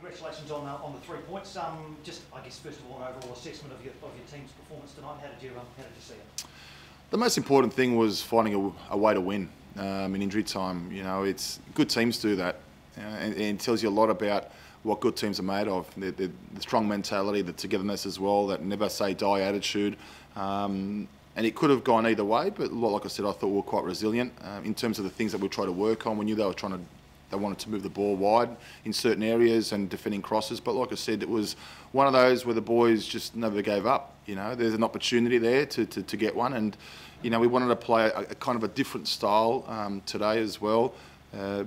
congratulations on, uh, on the three points. Um, just, I guess, first of all, an overall assessment of your, of your team's performance tonight. How did you, um, how did you see it? The most important thing was finding a, a way to win um, in injury time. You know, it's good teams do that, uh, and, and, it tells you a lot about what good teams are made of. The, the, the strong mentality, the togetherness as well, that never say die attitude. Um, and it could have gone either way, but like I said, I thought we were quite resilient um, in terms of the things that we tried to work on. We knew they were trying to they wanted to move the ball wide in certain areas and defending crosses. But like I said, it was one of those where the boys just never gave up. You know, there's an opportunity there to, to, to get one, and you know we wanted to play a, a kind of a different style um, today as well. Uh,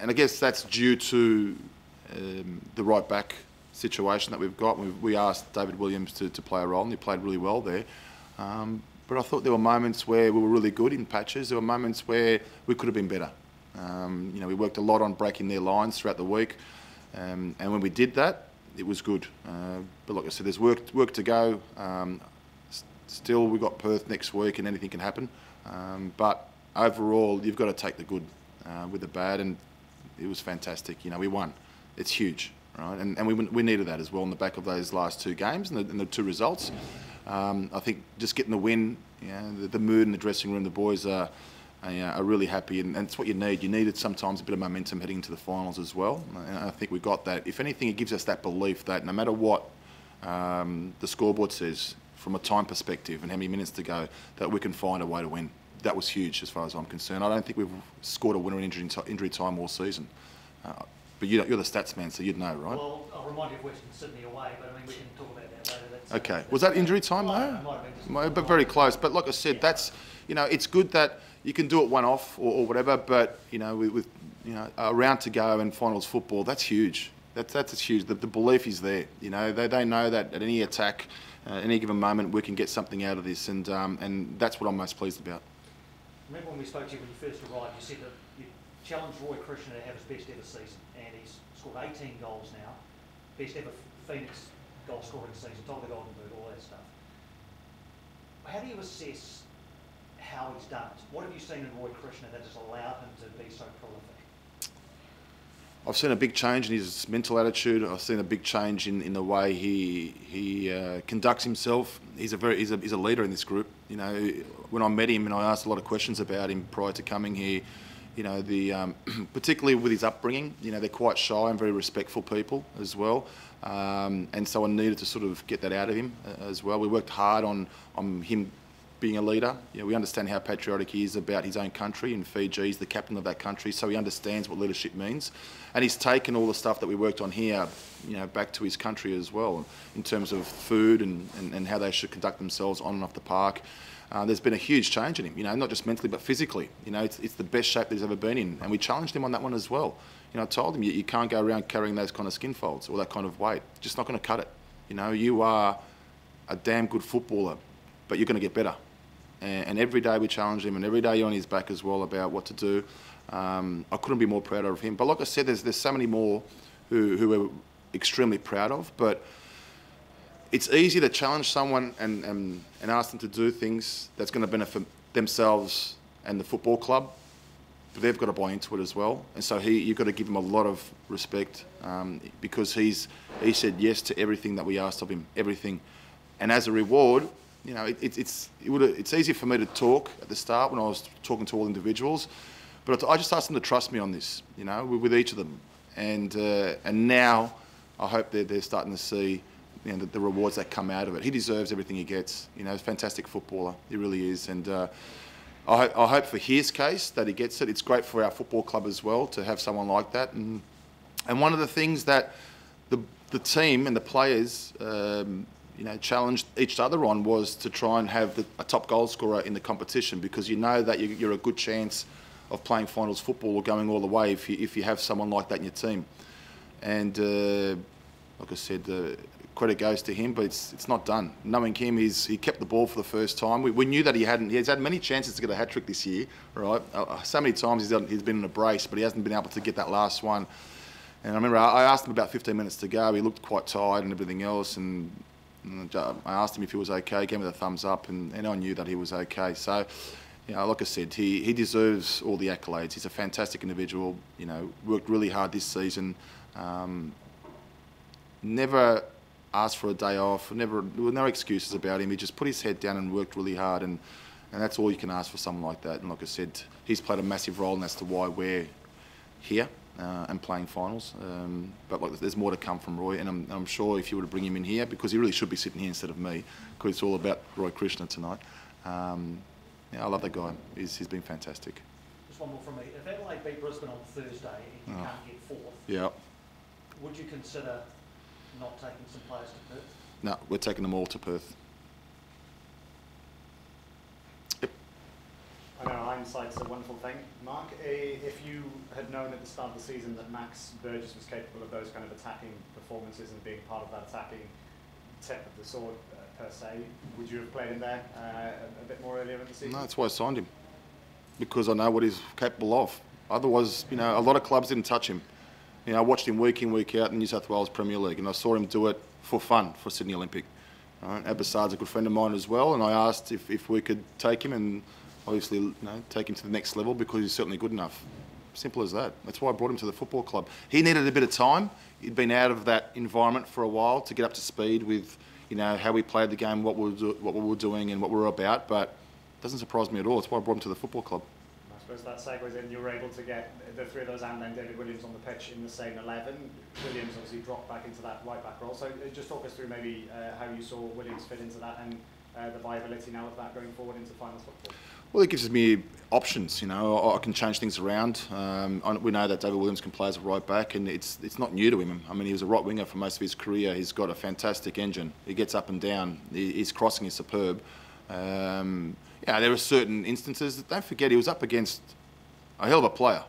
and I guess that's due to um, the right back situation that we've got. We, we asked David Williams to, to play a role, and he played really well there. Um, but I thought there were moments where we were really good in patches. There were moments where we could have been better. Um, you know, we worked a lot on breaking their lines throughout the week, um, and when we did that, it was good. Uh, but like I said, there's work work to go. Um, still, we've got Perth next week, and anything can happen. Um, but overall, you've got to take the good uh, with the bad, and it was fantastic. You know, we won. It's huge, right? And, and we, we needed that as well in the back of those last two games and the, and the two results. Um, I think just getting the win, you know, the, the mood in the dressing room, the boys are are really happy, and, and it's what you need. You needed sometimes a bit of momentum heading into the finals as well, and I think we got that. If anything, it gives us that belief that no matter what um, the scoreboard says from a time perspective and how many minutes to go, that we can find a way to win. That was huge as far as I'm concerned. I don't think we've scored a winner in injury, injury time all season. Uh, but you, are the stats man, so you'd know, right? Well, I'll remind you of Western Sydney away, but I mean, we can talk about that later. That's, okay. Was that injury time, though? But very close. But like I said, yeah. that's, you know, it's good that you can do it one off or, or whatever, but you know, with, with, you know a round to go and finals football, that's huge. That's that's huge. The, the belief is there. You know, they, they know that at any attack, uh, any given moment, we can get something out of this, and um, and that's what I'm most pleased about. Remember when we spoke to you when you first arrived, you said that you challenged Roy Krishna to have his best ever season, and he's scored 18 goals now, best ever Phoenix goal scoring season, top of the Golden Boot, all that stuff. How do you assess how he's done it. What have you seen in Roy Krishna that has allowed him to be so prolific? I've seen a big change in his mental attitude. I've seen a big change in, in the way he he uh, conducts himself. He's a very he's a, he's a leader in this group. You know, when I met him and I asked a lot of questions about him prior to coming here, you know, the um, particularly with his upbringing, you know, they're quite shy and very respectful people as well. Um, and so I needed to sort of get that out of him uh, as well. We worked hard on on him being a leader. Know, we understand how patriotic he is about his own country, and Fiji he's the captain of that country, so he understands what leadership means. And he's taken all the stuff that we worked on here, you know, back to his country as well, in terms of food and, and, and how they should conduct themselves on and off the park. Uh, there's been a huge change in him, you know, not just mentally but physically. You know, it's, it's the best shape that he's ever been in, and we challenged him on that one as well. You know, I told him you, you can't go around carrying those kind of skin folds or that kind of weight. Just not going to cut it. You know, you are a damn good footballer, but you're going to get better and, and, every day we challenge him, and every day on his back as well about what to do. Um, I couldn't be more proud of him. But like I said, there's there's so many more who who we're extremely proud of. But it's easy to challenge someone and, and, and ask them to do things that's going to benefit themselves and the football club. But they've got to buy into it as well. And so he, you've got to give him a lot of respect um, because he's he said yes to everything that we asked of him, everything. And as a reward, you know, it, it, it's it it's easy for me to talk at the start when I was talking to all individuals, but I just asked them to trust me on this, you know, with, with each of them, and uh, and now I hope they're they're starting to see. You know, the, the, rewards that come out of it. He deserves everything he gets. You know, he's a fantastic footballer. He really is. And uh, I, I, hope for his case that he gets it. It's great for our football club as well to have someone like that. And and one of the things that the the team and the players um, you know, challenged each other on was to try and have the, a top goal scorer in the competition because you know that you, are a good chance of playing finals football or going all the way if you, if you have someone like that in your team. And uh, like I said, uh, credit goes to him, but it's it's not done. Knowing him, he's he kept the ball for the first time. We, we knew that he hadn't. He's had many chances to get a hat trick this year, right? Uh, uh so many times he's, done, he's been in a brace, but he hasn't been able to get that last one. And I remember I asked him about 15 minutes to go. He looked quite tired and everything else, and I asked him if he was okay, gave me the thumbs up, and, and I knew that he was okay. So, you know, like I said, he, he deserves all the accolades. He's a fantastic individual. You know, worked really hard this season, um, never asked for a day off. Never, there were no excuses about him. He just put his head down and worked really hard, and and that's all you can ask for someone like that. And like I said, he's played a massive role, and that's to why we're here uh, and playing finals. Um, but like, there's more to come from Roy, and I'm, I'm sure if you were to bring him in here, because he really should be sitting here instead of me, because it's all about Roy Krishna tonight. Um, yeah, I love that guy. He's, he's been fantastic. Just one more from me. If Adelaide beat Brisbane on Thursday and you Oh. can't get fourth, Yeah. would you consider not taking some players to Perth? No, we're taking them all to Perth. I know hindsight's a wonderful thing. Mark, eh, if you had known at the start of the season that Max Burgess was capable of those kind of attacking performances and being part of that attacking tip of the sword uh, per se, would you have played him there uh, a, a bit more earlier in the season? No, that's why I signed him. Because I know what he's capable of. Otherwise, you know, a lot of clubs didn't touch him. You know, I watched him week in, week out in the New South Wales Premier League, and I saw him do it for fun for Sydney Olympic. Right? Abbas Saad's a good friend of mine as well, and I asked if, if we could take him and obviously you know, take him to the next level because he's certainly good enough. Simple as that. That's why I brought him to the football club. He needed a bit of time. He'd been out of that environment for a while to get up to speed with, you know, how we played the game, what we were, do- what we were doing, and what we were about. But it doesn't surprise me at all. That's why I brought him to the football club. I suppose that segues in. You were able to get the three of those and then David Williams on the pitch in the same 11. Williams obviously dropped back into that right back role. So uh, just talk us through maybe uh, how you saw Williams fit into that and uh, the viability now of that going forward into finals football. Well, it gives me options. You know, I, can change things around. Um, we know that David Williams can play as a right back, and it's it's not new to him. I mean, he was a right winger for most of his career. He's got a fantastic engine. He gets up and down. His crossing is superb. Um, yeah, there are certain instances. Don't forget, he was up against a hell of a player.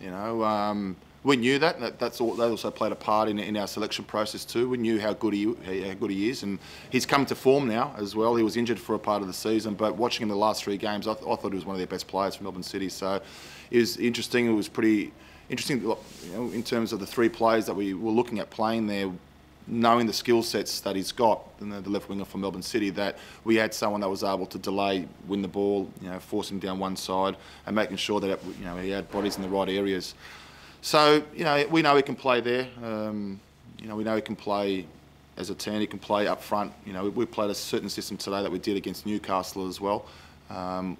You know, um, we knew that. that that's all, that also played a part in, in our selection process too. We knew how good he how good he is, and he's come to form now as well. He was injured for a part of the season, but watching him the last three games, I, th- I thought he was one of their best players for Melbourne City. So it was interesting. It was pretty interesting, you know, in terms of the three players that we were looking at playing there. Knowing the skill sets that he's got, the left winger for Melbourne City, that we had someone that was able to delay, win the ball, you know, force him down one side, and making sure that you know he had bodies in the right areas. So, you know, we know he can play there. Um, you know, we know he can play as a 10, he can play up front. You know, we, played a certain system today that we did against Newcastle as well. Um,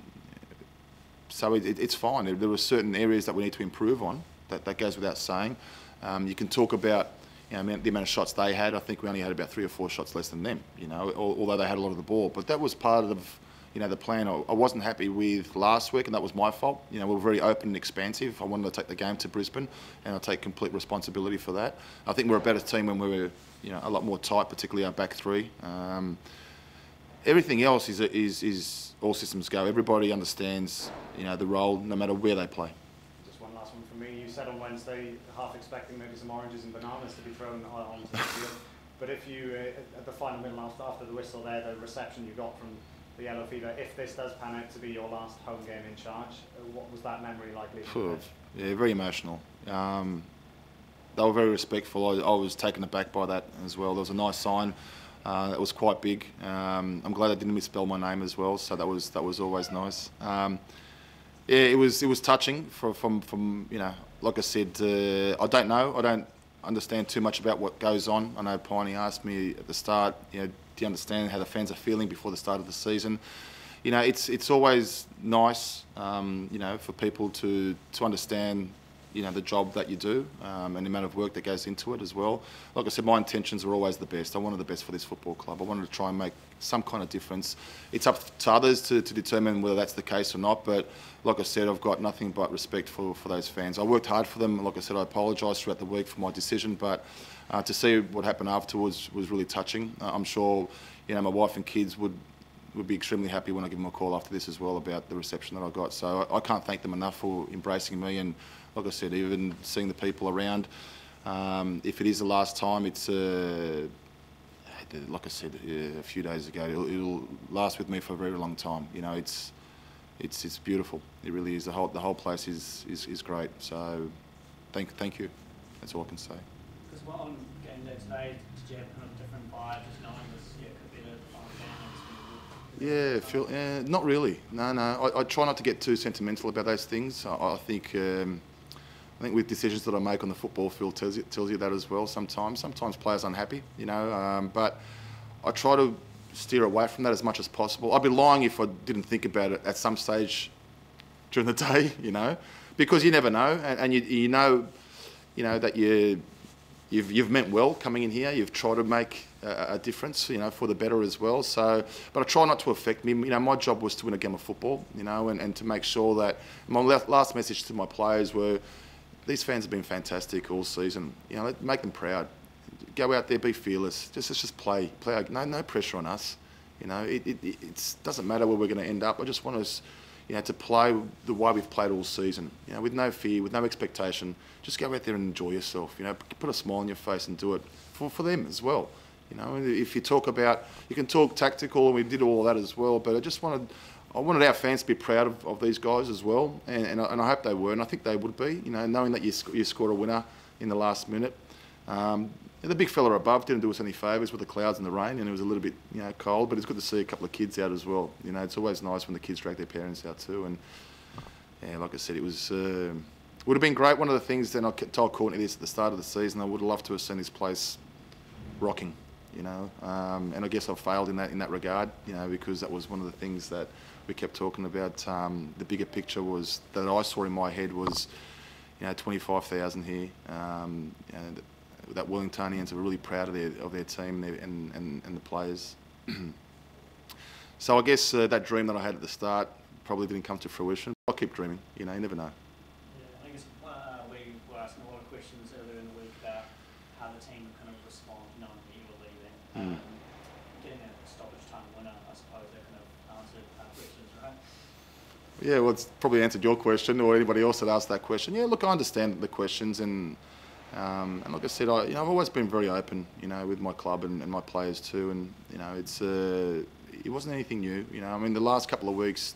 so it, it, it's fine. There, there were certain areas that we need to improve on. That, that goes without saying. Um, you can talk about you know, the amount of shots they had. I think we only had about three or four shots less than them, you know, although they had a lot of the ball. But that was part of, you know, the plan. I, I wasn't happy with last week, and that was my fault. You know, we were very open and expansive. I wanted to take the game to Brisbane, and I take complete responsibility for that. I think we're a better team when we were, you know, a lot more tight, particularly our back three. Um, everything else is, is, is all systems go. Everybody understands, you know, the role, no matter where they play. Just one last one from me. You said on Wednesday, half expecting maybe some oranges and bananas to be thrown on- onto the field. But if you, uh, at the final minute after, after the whistle there, the reception you got from the Yellow Fever, if this does pan out to be your last home game in charge, uh, what was that memory like leaving the Phew, pitch? Yeah, very emotional. Um, they were very respectful. I, I was taken aback by that as well. There was a nice sign. Uh, that was quite big. Um, I'm glad I didn't misspell my name as well, so that was that was always nice. Um, yeah, it was it was touching for, from from you know, like I said, uh, I don't know. I don't understand too much about what goes on. I know Piney asked me at the start, you know, do you understand how the fans are feeling before the start of the season? You know, it's it's always nice, um, you know, for people to to understand, you know, the job that you do um, and the amount of work that goes into it as well. Like I said, my intentions were always the best. I wanted the best for this football club. I wanted to try and make some kind of difference. It's up to others to, to determine whether that's the case or not. But like I said, I've got nothing but respect for, for those fans. I worked hard for them. Like I said, I apologised throughout the week for my decision, but uh, to see what happened afterwards was really touching. Uh, I'm sure, you know, my wife and kids would would be extremely happy when I give them a call after this as well about the reception that I got. So I, I can't thank them enough for embracing me and, like I said, even seeing the people around. Um, if it is the last time, it's uh, like I said uh, a few days ago. It'll, it'll last with me for a very long time. You know, it's it's it's beautiful. It really is. The whole the whole place is is, is great. So thank thank you. That's all I can say. Because on game day today, did you have kind of a different vibe just knowing this yeah, could be the final game? and it's gonna be- Yeah, feel, uh, not really. No, no. I, I try not to get too sentimental about those things. I, I think um, I think with decisions that I make on the football field tells you, tells you that as well sometimes. Sometimes players unhappy, you know, um, but I try to steer away from that as much as possible. I'd be lying if I didn't think about it at some stage during the day, you know, because you never know, and, and you, you know, you know that you you've, you've meant well coming in here. You've tried to make a, difference, you know, for the better as well. So, but I try not to affect me. You know, my job was to win a game of football, you know, and, and to make sure that my last message to my players were, these fans have been fantastic all season. You know, make them proud. Go out there, be fearless. Just let's just play, play. No, no pressure on us. You know, it, it, it doesn't matter where we're going to end up. I just want us you know, to play the way we've played all season, you know, with no fear, with no expectation. Just go out there and enjoy yourself. You know, put a smile on your face and do it for, for them as well. You know, if you talk about, you can talk tactical, and we did all that as well. But I just wanted, I wanted our fans to be proud of, of these guys as well, and, and, I, and I hope they were, and I think they would be. You know, knowing that you, sc- you scored a winner in the last minute. Um, the big fella above didn't do us any favours with the clouds and the rain, and it was a little bit you know cold. But it's good to see a couple of kids out as well. You know, it's always nice when the kids drag their parents out too. And yeah, like I said, it was uh, would have been great. One of the things then I told Courtney this at the start of the season. I would have loved to have seen this place rocking. You know, um, and I guess I've failed in that in that regard. You know, because that was one of the things that we kept talking about. Um, the bigger picture was that I saw in my head was, you know, 25,000 here. Um, and that Wellingtonians are really proud of their of their team and, and, and the players. so I guess uh, that dream that I had at the start probably didn't come to fruition. I'll keep dreaming. You know, you never know. Yeah, I guess uh, we were asking a lot of questions earlier in the week about how the team kind of respond knowing that you were leaving. Mm. Um, getting a stoppage time winner, I suppose that kind of answered our questions, right? Yeah, well, it's probably answered your question or anybody else that asked that question. Yeah, look, I understand the questions and um, and like I said, I, you know, I've always been very open, you know, with my club and, and my players too. And you know, it's uh, it wasn't anything new. You know, I mean, the last couple of weeks,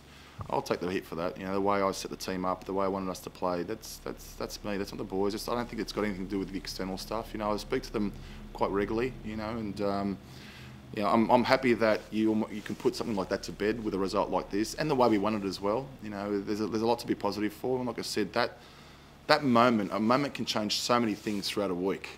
I'll take the hit for that. You know, the way I set the team up, the way I wanted us to play. That's that's that's me. That's not the boys. It's, I don't think it's got anything to do with the external stuff. You know, I speak to them quite regularly. You know, and um, you know, I'm, I'm happy that you you can put something like that to bed with a result like this, and the way we won it as well. You know, there's a, there's a lot to be positive for. And like I said, that that moment, a moment can change so many things throughout a week.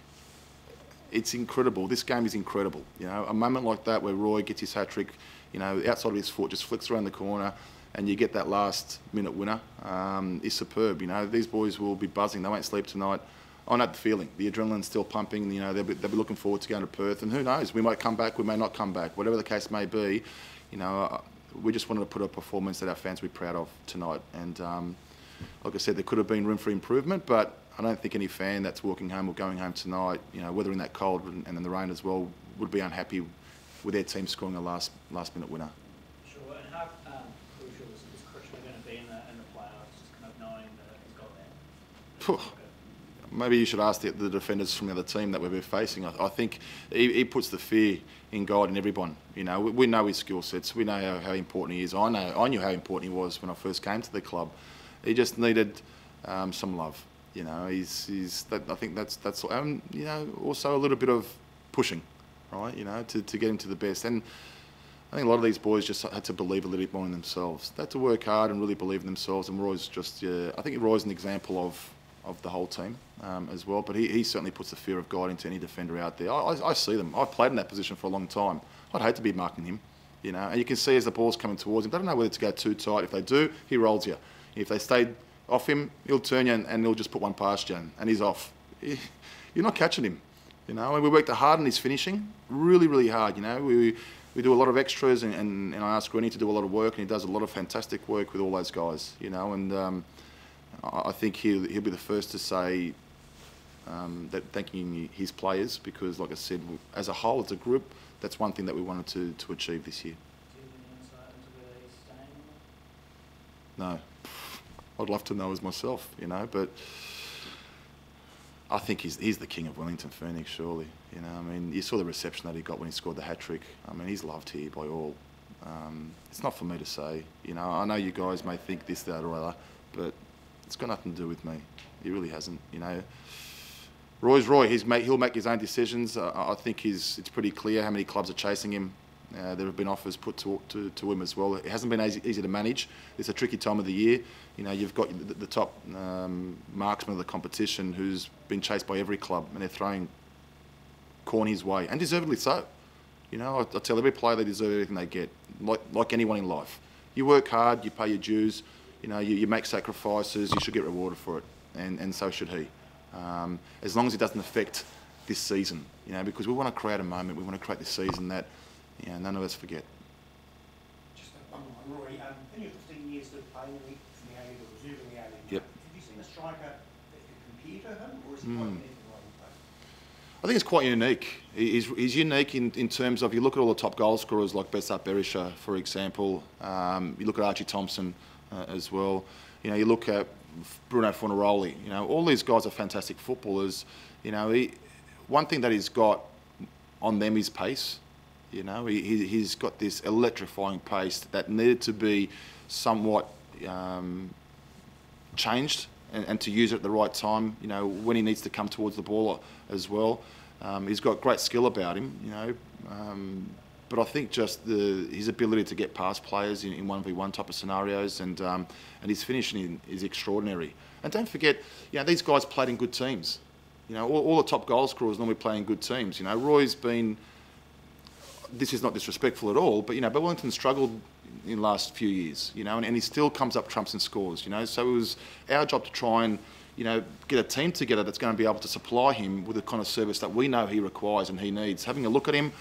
It's incredible. This game is incredible. You know, a moment like that where Roy gets his hat trick, you know, outside of his foot, just flicks around the corner, and you get that last minute winner um, is superb. You know, these boys will be buzzing. They won't sleep tonight. I know the feeling. The adrenaline's still pumping. You know, they'll be, they'll be looking forward to going to Perth, and who knows? We might come back. We may not come back. Whatever the case may be, you know, uh, we just wanted to put a performance that our fans will be proud of tonight, and. Um, like I said, there could have been room for improvement, but I don't think any fan that's walking home or going home tonight, you know, whether in that cold and in the rain as well, would be unhappy with their team scoring a last last minute winner. Sure. And how um, crucial is, is Krishna going to be in the in the playoffs? Just kind of knowing that he's Maybe you should ask the, the, defenders from the other team that we're facing. I, I think he, he, puts the fear in God and everyone. You know, we, we know his skill sets. We know how, how important he is. I know I knew how important he was when I first came to the club. He just needed um, some love. You know, he's, he's that, I think that's that's and you know also a little bit of pushing, right? You know, to, to get him to the best. And I think a lot of these boys just had to believe a little bit more in themselves. They had to work hard and really believe in themselves. And Roy's just, yeah, I think Roy's an example of of the whole team um, as well. But he, he certainly puts the fear of God into any defender out there. I, I, I see them. I've played in that position for a long time. I'd hate to be marking him, you know. And you can see as the ball's coming towards him, they don't know whether to go too tight. If they do, he rolls you. If they stay off him, he'll turn you and, and he'll just put one past you and, and he's off. He, you're not catching him, you know. And we worked hard on his finishing, really, really hard. You know, we we do a lot of extras and, and, and I ask Rennie to do a lot of work and he does a lot of fantastic work with all those guys, you know. And um, I think he'll he'll be the first to say um, that thanking his players because, like I said, as a whole, as a group, that's one thing that we wanted to, to achieve this year. No. I'd love to know as myself, you know, but I think he's, he's the king of Wellington Phoenix, surely. You know, I mean, you saw the reception that he got when he scored the hat trick. I mean, he's loved here by all. Um, it's not for me to say. You know, I know you guys may think this, that, or other, but it's got nothing to do with me. He really hasn't. You know, Roy's Roy. He's make, he'll make his own decisions. Uh, I think he's, it's pretty clear how many clubs are chasing him Uh, there have been offers put to, to, to him as well. It hasn't been easy, easy to manage. It's a tricky time of the year. You know, you've got the, the top um, marksman of the competition who's been chased by every club, and they're throwing corn his way, and deservedly so. You know, I, I tell every player they deserve everything they get, like like anyone in life. You work hard, you pay your dues, you know, you, you make sacrifices, you should get rewarded for it, and, and so should he. Um, as long as it doesn't affect this season, you know, because we want to create a moment, we want to create this season that, you know, none of us forget. Just one more, Rory. Um, in your 15 years of playing in the, reserve in the A-League, Yep. have you seen a striker that could compare to him, or is he Hmm. quite unique in the way he plays? I think it's quite unique. He's, he's unique in, in terms of you look at all the top goal scorers like Besart Berisha, for example. Um, you look at Archie Thompson uh, as well. You know, you look at Bruno Fornaroli. You know, all these guys are fantastic footballers. You know, he, one thing that he's got on them is pace. You know, he, he- he's got this electrifying pace that needed to be somewhat um, changed and, and to use it at the right time, you know, when he needs to come towards the ball as well. Um, he's got great skill about him, you know, um, but I think just the, his ability to get past players in, in 1v1 type of scenarios and, um, and his finishing is extraordinary. And don't forget, you know, these guys played in good teams. You know, all, all the top goal scorers normally play in good teams. You know, Roy's been this is not disrespectful at all, but you know, but Wellington struggled in the last few years, you know, and, and he still comes up trumps and scores, you know. So it was our job to try and, you know, get a team together that's going to be able to supply him with the kind of service that we know he requires and he needs. Having a look at him,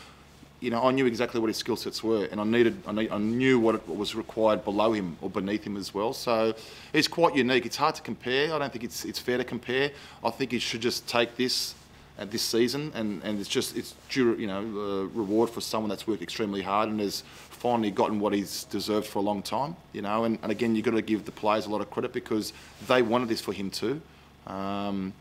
you know, I knew exactly what his skill sets were, and I needed, I, need, I knew what, it, what was required below him or beneath him as well. So it's quite unique. It's hard to compare. I don't think it's it's fair to compare. I think he should just take this at this season, and, and it's just it's due, you know, uh, reward for someone that's worked extremely hard and has finally gotten what he's deserved for a long time, you know. And, and again, you've got to give the players a lot of credit because they wanted this for him too. Um,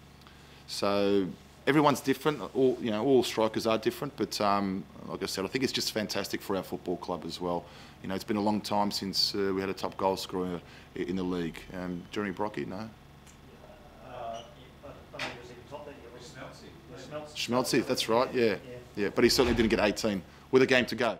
so everyone's different. All you know, all strikers are different. But um, like I said, I think it's just fantastic for our football club as well. You know, it's been a long time since uh, we had a top goal scorer in the league. Um, Jeremy Brockie, no. Uh, yeah, I don't think it was even top that year. was it? Smeltzy. Yeah, Smeltz. Smeltzy, that's right. Yeah, Yeah. yeah. But he certainly didn't get 18 with a game to go.